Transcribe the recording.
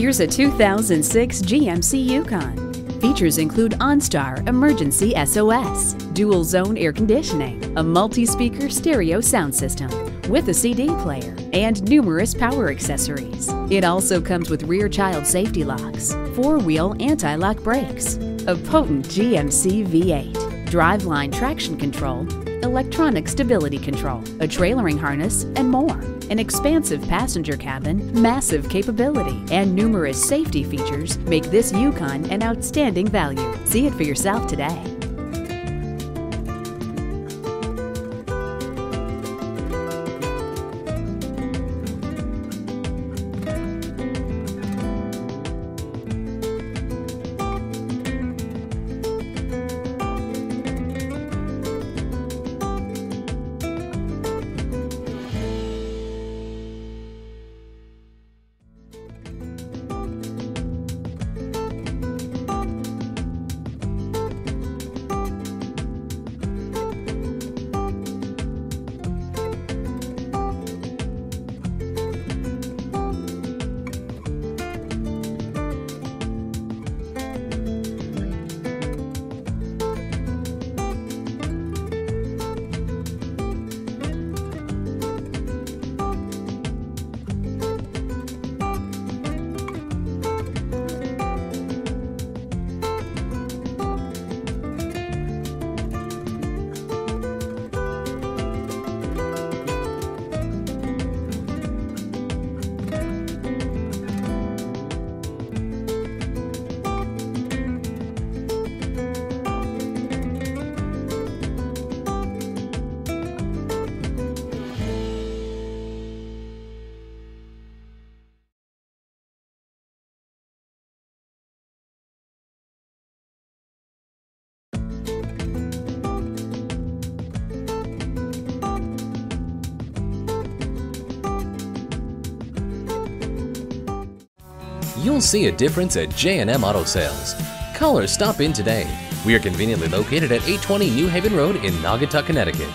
Here's a 2006 GMC Yukon. Features include OnStar Emergency SOS, dual zone air conditioning, a multi-speaker stereo sound system with a CD player, and numerous power accessories. It also comes with rear child safety locks, four-wheel anti-lock brakes, a potent GMC V8, driveline traction control, electronic stability control, a trailering harness, and more. An expansive passenger cabin, massive capability, and numerous safety features make this Yukon an outstanding value. See it for yourself today. You'll see a difference at J&M Auto Sales. Call or stop in today. We are conveniently located at 820 New Haven Road in Naugatuck, Connecticut.